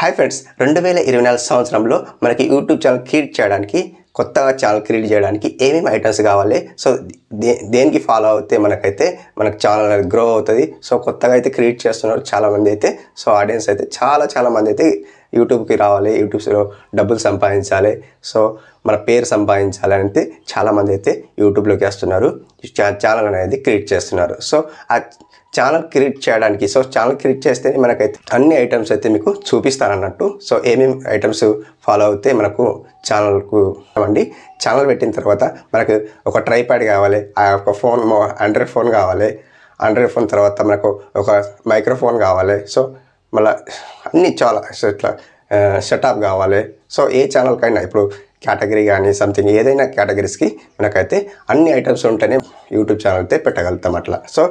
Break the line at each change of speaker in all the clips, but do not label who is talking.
Hi friends రెండు వేల ఇరవై నాలుగు సంవత్సరంలో మనకి యూట్యూబ్ ఛానల్ క్రియేట్ చేయడానికి కొత్తగా ఛానల్ క్రియేట్ చేయడానికి ఏమేమి ఐటమ్స్ కావాలి? సో దే దేనికి ఫాలో అవుతే మనకైతే మనకు ఛానల్ గ్రో అవుతుంది. సో కొత్తగా అయితే క్రియేట్ చేస్తున్నారు చాలామంది అయితే. సో ఆడియన్స్ అయితే చాలా చాలామంది అయితే యూట్యూబ్కి రావాలి యూట్యూబ్స్లో డబ్బులు సంపాదించాలి. సో మన పేరు సంపాదించాలి అంటే చాలామంది అయితే యూట్యూబ్లోకి వస్తున్నారు. ఛానల్ అనేది క్రియేట్ చేస్తున్నారు. సో ఆ ఛానల్ క్రియేట్ చేయడానికి సో ఛానల్ క్రియేట్ చేస్తే మనకైతే అన్ని ఐటమ్స్ అయితే మీకు చూపిస్తానన్నట్టు. సో ఏమేమి ఐటమ్స్ ఫాలో అవుతే మనకు ఛానల్కు అండి ఛానల్ పెట్టిన తర్వాత మనకు ఒక ట్రైప్యాడ్ కావాలి ఆ యొక్క ఫోన్ ఆండ్రాయిడ్ ఫోన్ కావాలి. ఆండ్రాయిడ్ ఫోన్ తర్వాత మనకు ఒక మైక్రోఫోన్ కావాలి. సో మళ్ళీ అన్నీ చాలా ఇట్లా సెటప్ కావాలి. సో ఏ ఛానల్కైనా ఇప్పుడు కేటగిరీ కానీ సంథింగ్ ఏదైనా కేటగిరీస్కి మనకైతే అన్ని ఐటమ్స్ ఉంటేనే యూట్యూబ్ ఛానల్ అయితే పెట్టగలుగుతాం అట్లా. సో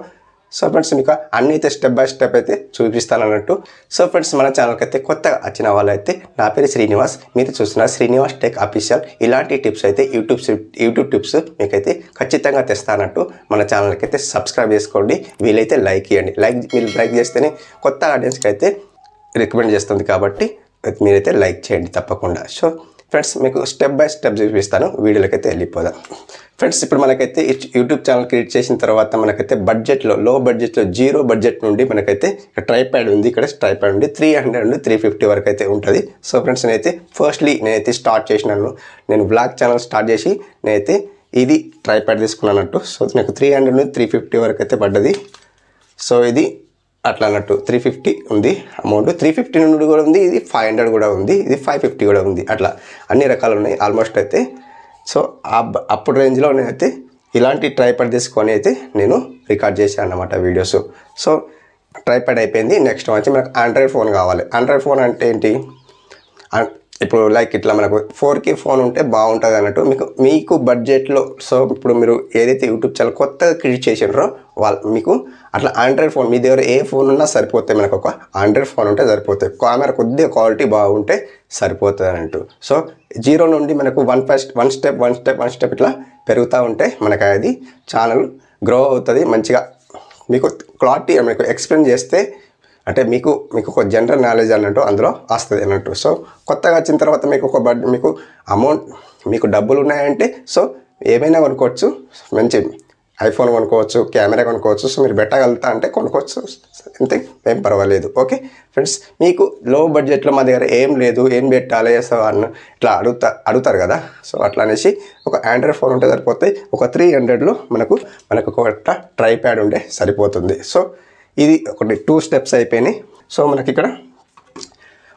సో ఫ్రెండ్స్ మీకు అన్ని అయితే స్టెప్ బై స్టెప్ అయితే చూపిస్తాను అన్నట్టు సో ఫ్రెండ్స్ మన ఛానల్కి అయితే కొత్తగా వచ్చిన వాళ్ళైతే నా పేరు శ్రీనివాస్ మీరు చూస్తున్న శ్రీనివాస్ టెక్ అఫీషియల్ ఇలాంటి టిప్స్ అయితే యూట్యూబ్ యూట్యూబ్ టిప్స్ మీకైతే ఖచ్చితంగా తెస్తానట్టు మన ఛానల్కి అయితే సబ్స్క్రైబ్ చేసుకోండి. వీలైతే లైక్ ఇవ్వండి లైక్ మీరు లైక్ చేస్తేనే కొత్త ఆడియన్స్కి అయితే రికమెండ్ చేస్తుంది కాబట్టి మీరైతే లైక్ చేయండి తప్పకుండా. సో ఫ్రెండ్స్ మీకు స్టెప్ బై స్టెప్ చూపిస్తాను. వీడియోలకైతే వెళ్ళిపోదాం. ఫ్రెండ్స్ ఇప్పుడు మనకైతే యూట్యూబ్ ఛానల్ క్రియేట్ చేసిన తర్వాత మనకైతే బడ్జెట్లో లో బడ్జెట్లో జీరో బడ్జెట్ నుండి మనకైతే ఇక్కడ ట్రైప్యాడ్ ఉంది. ఇక్కడ ట్రైప్యాడ్ ఉంది త్రీ హండ్రెడ్ నుండి త్రీ ఫిఫ్టీ వరకు అయితే ఉంటుంది. సో ఫ్రెండ్స్ నేనైతే ఫస్ట్లీ నేనైతే స్టార్ట్ చేసినాను. నేను బ్లాగ్ ఛానల్ స్టార్ట్ చేసి నేనైతే ఇది ట్రైప్యాడ్ తీసుకున్నానట్టు సో నాకు త్రీ హండ్రెడ్ నుండి త్రీ ఫిఫ్టీ వరకు అయితే పడ్డది. సో ఇది అట్లా అన్నట్టు. త్రీ ఫిఫ్టీ ఉంది అమౌంట్ త్రీ ఫిఫ్టీ నుండి కూడా ఉంది. ఇది ఫైవ్ హండ్రెడ్ కూడా ఉంది. ఇది ఫైవ్ ఫిఫ్టీ కూడా ఉంది. అట్లా అన్ని రకాలు ఉన్నాయి ఆల్మోస్ట్ అయితే. సో అప్పుడు రేంజ్లో నేనైతే ఇలాంటి ట్రైపాడ్ తీసుకొని అయితే నేను రికార్డ్ చేశాను అన్నమాట వీడియోస్ సో ట్రైపాడ్ అయిపోయింది. నెక్స్ట్ వచ్చి మనకు ఆండ్రాయిడ్ ఫోన్ కావాలి. ఆండ్రాయిడ్ ఫోన్ అంటే ఏంటి? ఇప్పుడు లైక్ ఇట్లా మనకు ఫోర్ కే ఫోన్ ఉంటే బాగుంటుంది అన్నట్టు మీకు మీకు బడ్జెట్లో సో ఇప్పుడు మీరు ఏదైతే యూట్యూబ్ ఛానల్ కొత్తగా క్రియేట్ చేసినారో వాళ్ళు మీకు అట్లా ఆండ్రాయిడ్ ఫోన్ మీ దగ్గర ఏ ఫోన్ ఉన్నా సరిపోతాయి మనకు ఒక ఆండ్రాయిడ్ ఫోన్ ఉంటే సరిపోతాయి. కెమెరా కొద్దిగా క్వాలిటీ బాగుంటే సరిపోతుంది అంటూ. సో జీరో నుండి మనకు one first one step one step one step ఇట్లా పెరుగుతూ ఉంటే మనకు అది ఛానల్ గ్రో అవుతుంది మంచిగా మీకు క్లారిటీ మీకు ఎక్స్ప్లెయిన్ చేస్తే అంటే మీకు మీకు ఒక జనరల్ నాలెడ్జ్ అన్నట్టు అందులో వస్తుంది అన్నట్టు. సో కొత్తగా వచ్చిన తర్వాత మీకు ఒక బడ్ మీకు అమౌంట్ మీకు డబ్బులు ఉన్నాయంటే సో ఏమైనా కొనుక్కోవచ్చు మంచి ఐఫోన్ కొనుక్కోవచ్చు కెమెరా కొనుక్కోవచ్చు. సో మీరు పెట్టగలుగుతా అంటే కొనుక్కోవచ్చు. అంతే ఏం పర్వాలేదు. ఓకే ఫ్రెండ్స్ మీకు లో బడ్జెట్లో మా దగ్గర ఏం లేదు ఏం పెట్టాలి సో అన్న ఇట్లా అడుగుతా అడుగుతారు కదా. సో అట్లా అనేసి ఒక ఆండ్రాయిడ్ ఫోన్ ఉంటే సరిపోతే ఒక త్రీ హండ్రెడ్లో మనకు మనకు ఒక ట్రై ప్యాడ్ ఉంటే సరిపోతుంది. సో ఇది ఒకటి టూ స్టెప్స్ అయిపోయినాయి. సో మనకి ఇక్కడ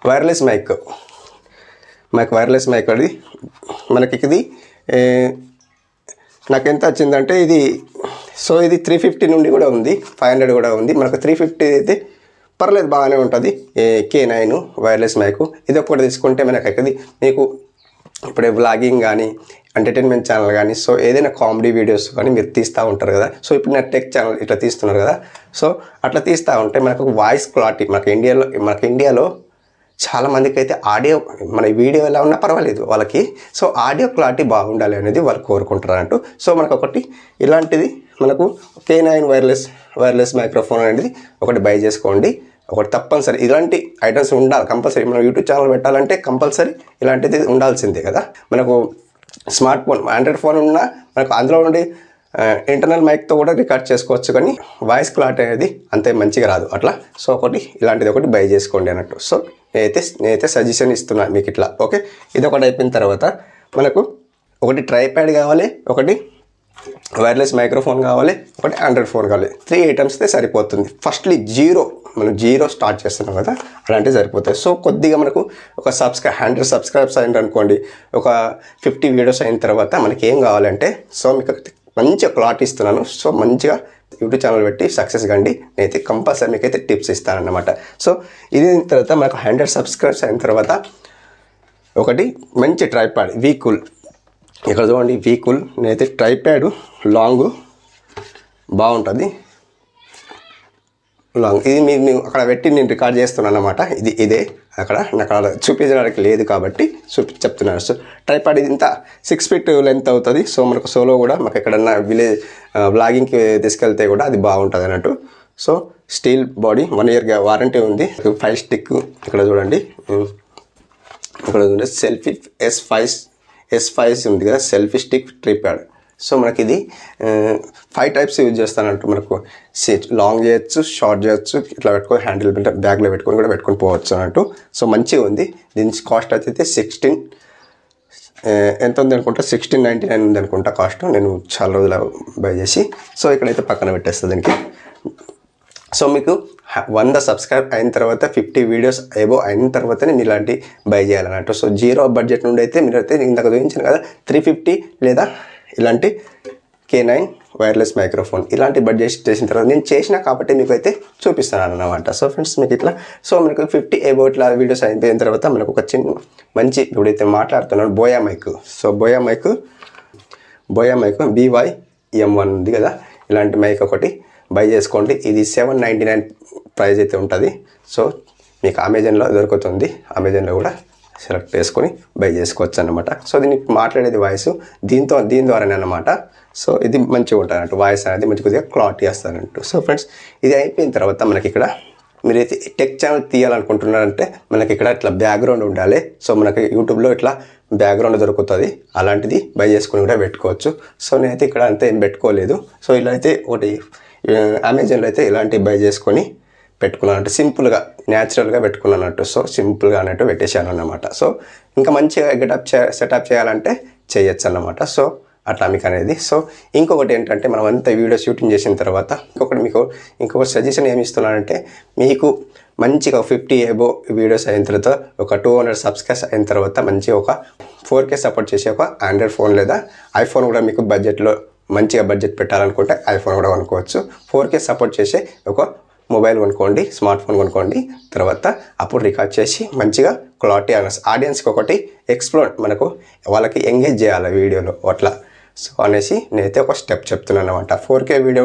వైర్లెస్ మైక్ మనకు వైర్లెస్ మైక్ అది మనకి ఇది నాకు ఎంత వచ్చిందంటే ఇది సో ఇది త్రీ ఫిఫ్టీ నుండి కూడా ఉంది ఫైవ్ హండ్రెడ్ కూడా ఉంది. మనకు త్రీ ఫిఫ్టీ అయితే పర్లేదు బాగానే ఉంటుంది. కే నైన్ వైర్లెస్ మైక్ ఇది ఒకటి తీసుకుంటే మనకి ఎక్కది మీకు ఇప్పుడే వ్లాగింగ్ కానీ ఎంటర్టైన్మెంట్ ఛానల్ కానీ సో ఏదైనా కామెడీ వీడియోస్ కానీ మీరు తీస్తూ ఉంటారు కదా. సో ఇప్పుడు నా టెక్ ఛానల్ ఇట్లా తీస్తున్నారు కదా. సో అట్లా తీస్తూ ఉంటే మనకు వాయిస్ క్వాలిటీ మనకు ఇండియాలో మనకు ఇండియాలో చాలా మందికి అయితే ఆడియో మన వీడియో ఎలా ఉన్నా పర్వాలేదు వాళ్ళకి. సో ఆడియో క్లారిటీ బాగుండాలి అనేది వాళ్ళు కోరుకుంటారు సో మనకు ఒకటి ఇలాంటిది మనకు K nine wireless wireless microphone అనేది ఒకటి బై చేసుకోండి. ఒకటి తప్పనిసరి ఇలాంటి ఐటమ్స్ ఉండాలి కంపల్సరీ మనం యూట్యూబ్ ఛానల్ పెట్టాలంటే కంపల్సరీ ఇలాంటిది ఉండాల్సిందే కదా. మనకు స్మార్ట్ ఫోన్ ఆండ్రాయిడ్ ఫోన్ ఉన్నా మనకు అందులో ఉండే ఇంటర్నల్ మైక్తో కూడా రికార్డ్ చేసుకోవచ్చు కానీ వాయిస్ క్లారిటీ అనేది అంతే మంచిగా రాదు. అట్లా? సో ఒకటి ఇలాంటిది ఒకటి బై చేసుకోండి అన్నట్టు. సో నేనైతే నేనైతే సజెషన్ ఇస్తున్నాను మీకు ఇట్లా. ఓకే? ఇది ఒకటి అయిపోయిన తర్వాత మనకు ఒకటి ట్రైప్యాడ్ కావాలి ఒకటి వైర్లెస్ మైక్రోఫోన్ కావాలి ఒకటి ఆండ్రాయిడ్ ఫోన్ కావాలి. త్రీ ఐటమ్స్ అయితే సరిపోతుంది. ఫస్ట్లీ జీరో మనం జీరో స్టార్ట్ చేస్తున్నాం కదా? అలాంటివి సరిపోతాయి. సో కొద్దిగా మనకు ఒక సబ్స్క్రై హండ్రెడ్ సబ్స్క్రైబ్స్ అయింది అనుకోండి ఒక ఫిఫ్టీ వీడియోస్ అయిన తర్వాత మనకి ఏం కావాలంటే సో మీకు మంచిగా క్లాట్ ఇస్తున్నాను. సో మంచిగా యూట్యూబ్ ఛానల్ పెట్టి సక్సెస్ కండి. నేనైతే కంపల్సరీ మీకైతే టిప్స్ ఇస్తానన్నమాట. సో ఇది తర్వాత మనకు హండ్రెడ్ సబ్స్క్రైబ్స్ అయిన తర్వాత ఒకటి మంచి ట్రైప్యాడ్ వీకుల్ ఇక్కడ చూడండి వీకుల్ నేనైతే ట్రైప్యాడ్ లాంగ్ బాగుంటుంది. లాంగ్ ఇది మీరు నేను అక్కడ పెట్టి నేను రికార్డ్ చేస్తున్నాను అనమాట ఇది ఇదే. అక్కడ నాకు అక్కడ చూపించడానికి లేదు కాబట్టి చూపి చెప్తున్నాను. సో ట్రైపాడ్ ఇది ఇంత సిక్స్ ఫీట్ లెంత్ అవుతుంది. సో మనకు సోలో కూడా మాకు ఎక్కడన్నా విలేజ్ బ్లాగింగ్కి తీసుకెళ్తే కూడా అది బాగుంటుంది అన్నట్టు. So steel body one year warranty ఉంది. ఫైవ్ స్టిక్ ఇక్కడ చూడండి. ఇక్కడ చూడండి. Selfie S five S five ఉంది కదా. సెల్ఫీ స్టిక్ ట్రిప్యాడ్ సో మనకి ఇది ఫైవ్ టైప్స్ యూజ్ చేస్తానంటూ మనకు. లాంగ్ చేయొచ్చు షార్ట్ చేయొచ్చు ఇట్లా పెట్టుకొని హ్యాండిల్ బ్యాగ్లో పెట్టుకొని కూడా పెట్టుకొని పోవచ్చు అన్నట్టు. సో మంచిగా ఉంది. దీని కాస్ట్ అయితే సిక్స్టీన్ ఎంత ఉంది అనుకుంటా? సిక్స్టీన్ నైంటీ నైన్ ఉంది అనుకుంటా కాస్ట్ నేను చాలా రోజులు బై చేసి సో ఇక్కడైతే పక్కన పెట్టేస్తుంది దీనికి. సో మీకు వంద సబ్స్క్రైబ్ అయిన తర్వాత ఫిఫ్టీ వీడియోస్ ఏవో అయిన తర్వాతనే మీరు ఇలాంటి బై చేయాలన్నట్టు. సో జీరో బడ్జెట్ నుండి అయితే మీరు అయితే ఇందాక చూపించాను కదా త్రీ ఫిఫ్టీ లేదా ఇలాంటి కే నైన్ వైర్లెస్ మైక్రోఫోన్ ఇలాంటి బడ్జెట్ చేసిన తర్వాత నేను చేసిన కాబట్టి మీకు అయితే చూపిస్తాను అన్నమాట సో ఫ్రెండ్స్ మీకు ఇట్లా సో మనకు ఫిఫ్టీ ఏబో వీడియోస్ అయిపోయిన తర్వాత మనకు ఒక చిన్న మంచి ఇప్పుడైతే మాట్లాడుతున్నాను Boya mic so Boya mic Boya mic B Y M one ఉంది కదా? ఇలాంటి మైక్ ఒకటి బై చేసుకోండి. ఇది సెవెన్ నైంటీ నైన్ ప్రైజ్ అయితే ఉంటుంది. సో మీకు అమెజాన్లో దొరుకుతుంది. అమెజాన్లో కూడా సెలెక్ట్ చేసుకొని బై చేసుకోవచ్చు అనమాట సో దీనికి మాట్లాడేది వాయిస్. దీంతో దీని ద్వారానే అనమాట సో ఇది మంచిగా ఉంటుంది అన్నట్టు వాయిస్ అనేది మంచి కొద్దిగా క్లారిటీ వస్తుందంటూ సో ఫ్రెండ్స్ ఇది అయిపోయిన తర్వాత మనకి ఇక్కడ మీరైతే టెక్ ఛానల్ తీయాలనుకుంటున్నారంటే మనకి ఇక్కడ ఇట్లా బ్యాక్గ్రౌండ్ ఉండాలి. సో మనకి యూట్యూబ్లో ఇట్లా బ్యాక్గ్రౌండ్ దొరుకుతుంది. అలాంటిది బై చేసుకుని కూడా పెట్టుకోవచ్చు. సో నేనైతే ఇక్కడ అంతా ఏం పెట్టుకోలేదు. సో ఇలా అయితే ఒకటి అమెజాన్లో అయితే ఇలాంటివి బై చేసుకొని పెట్టుకున్నానంటే సింపుల్గా న్యాచురల్గా పెట్టుకున్నానట్టు సో సింపుల్గా అన్నట్టు పెట్టేశాను అన్నమాట సో ఇంకా మంచిగా గెటప్ చే సెటప్ చేయాలంటే చేయొచ్చు అన్నమాట సో అట్లా మీకు అనేది సో ఇంకొకటి ఏంటంటే మనం అంతా వీడియో షూటింగ్ చేసిన తర్వాత ఇంకొకటి మీకు ఇంకొకటి సజెషన్ ఏమి ఇస్తున్నానంటే మీకు మంచిగా ఫిఫ్టీ ఏబో వీడియోస్ అయిన తర్వాత ఒక టూ హండ్రెడ్ సబ్స్క్రైబ్స్ అయిన తర్వాత మంచిగా ఒక ఫోర్ కే సపోర్ట్ చేసే ఒక ఆండ్రాయిడ్ ఫోన్ లేదా ఐఫోన్ కూడా మీకు బడ్జెట్లో మంచిగా బడ్జెట్ పెట్టాలనుకుంటే ఐఫోన్ కూడా కొనుక్కోవచ్చు. ఫోర్ కే సపోర్ట్ చేసే ఒక మొబైల్ కొనుక్కోండి స్మార్ట్ ఫోన్ కొనుక్కోండి. తర్వాత అప్పుడు రికార్డ్ చేసి మంచిగా క్లారిటీ ఆడియన్స్కి ఒకటి ఎక్స్ప్లోర్ మనకు వాళ్ళకి ఎంగేజ్ చేయాలి వీడియోలో అట్లా. సో అనేసి నేనైతే ఒక స్టెప్ చెప్తున్నాను అనమాట four K video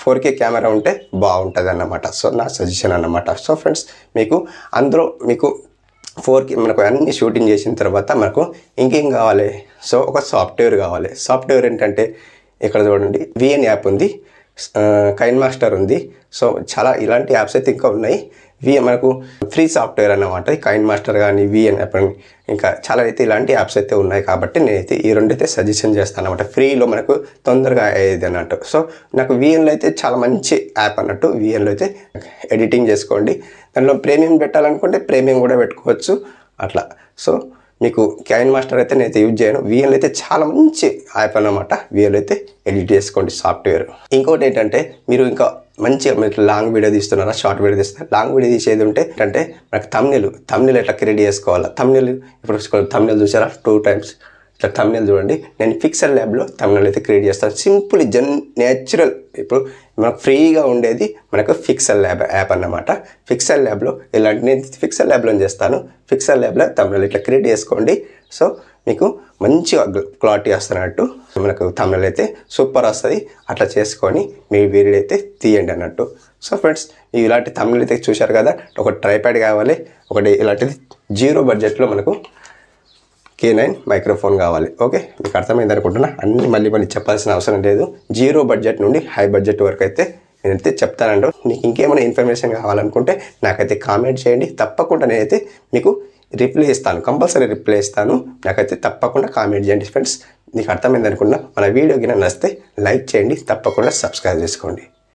four K camera ఉంటే బాగుంటుంది అన్నమాట సో నా సజెషన్ అన్నమాట. సో ఫ్రెండ్స్ మీకు అందరూ మీకు ఫోర్కి మనకు అన్ని షూటింగ్ చేసిన తర్వాత మనకు ఇంకేం కావాలి? సో ఒక సాఫ్ట్వేర్ కావాలి. సాఫ్ట్వేర్ ఏంటంటే ఇక్కడ చూడండి విఎన్ యాప్ ఉంది. కైన్ మాస్టర్ ఉంది. సో చాలా ఇలాంటి యాప్స్ అయితే ఇంకా ఉన్నాయి. వి మనకు ఫ్రీ సాఫ్ట్వేర్ అన్నమాట. కైన్ మాస్టర్ కానీ విఎన్ యాప్ అని ఇంకా చాలా అయితే ఇలాంటి యాప్స్ అయితే ఉన్నాయి కాబట్టి నేనైతే ఈ రెండు అయితే సజెషన్ చేస్తాను అనమాట ఫ్రీలో మనకు తొందరగా అయ్యేది అన్నట్టు. సో నాకు విఎన్లో అయితే చాలా మంచి యాప్ అన్నట్టు విఎన్లో అయితే ఎడిటింగ్ చేసుకోండి. దాంట్లో ప్రీమియం పెట్టాలనుకుంటే ప్రీమియం కూడా పెట్టుకోవచ్చు. అట్లా. సో మీకు క్యాన్ మాస్టర్ అయితే నేనైతే యూజ్ చేయను. విఎల్ అయితే చాలా మంచి యాప్ అనమాట విఎల్ అయితే ఎడిట్ చేసుకోండి సాఫ్ట్వేర్ ఇంకోటి ఏంటంటే మీరు ఇంకా మంచిగా మీరు లాంగ్ వీడియో తీస్తున్నారా షార్ట్ వీడియో తీస్తున్నారా? లాంగ్ వీడియో తీసేది ఉంటే ఏంటంటే మనకు తమ్నెలు తమ్నెలు ఎట్లా క్రియేట్ చేసుకోవాలా? తమ్నెలు ఇప్పుడు తమ్నెలు చూసారా? టూ టైమ్స్ ఇట్లా తమిళ చూడండి. నేను ఫిక్సెల్ ల్యాబ్లో తమిళ అయితే క్రియేట్ చేస్తాను. సింపుల్ జన్ నేచురల్ ఇప్పుడు మనకు ఫ్రీగా ఉండేది మనకు ఫిక్సర్ ల్యాబ్ యాప్ అన్నమాట. ఫిక్సెల్ ల్యాబ్లో ఇలాంటి నేను ఫిక్సర్ ల్యాబ్లో చేస్తాను. ఫిక్సర్ ల్యాబ్లో తమిళ ఇట్లా క్రియేట్ చేసుకోండి. సో మీకు మంచిగా క్లారిటీ వస్తున్నట్టు మనకు తమిళ అయితే సూపర్ వస్తుంది. అట్లా చేసుకొని మీ వీడియో అయితే తీయండి అన్నట్టు. సో ఫ్రెండ్స్ ఇలాంటి తమిళ అయితే చూశారు కదా? ఒక ట్రైప్యాడ్ కావాలి. ఒకటి ఇలాంటిది జీరో బడ్జెట్లో మనకు కే నైన్ మైక్రోఫోన్ కావాలి. ఓకే మీకు అర్థమైంది అనుకుంటున్నా? అన్ని మళ్ళీ మళ్ళీ చెప్పాల్సిన అవసరం లేదు. జీరో బడ్జెట్ నుండి హై బడ్జెట్ వరకు అయితే నేనైతే చెప్తానండి. మీకు ఇంకేమైనా ఇన్ఫర్మేషన్ కావాలనుకుంటే నాకైతే కామెంట్ చేయండి. తప్పకుండా నేనైతే మీకు రిప్లై ఇస్తాను. కంపల్సరీ రిప్లై ఇస్తాను. నాకైతే తప్పకుండా కామెంట్ చేయండి ఫ్రెండ్స్ మీకు అర్థమైంది అనుకున్నా మన వీడియో కింద నచ్చితే లైక్ చేయండి. తప్పకుండా సబ్స్క్రైబ్ చేసుకోండి.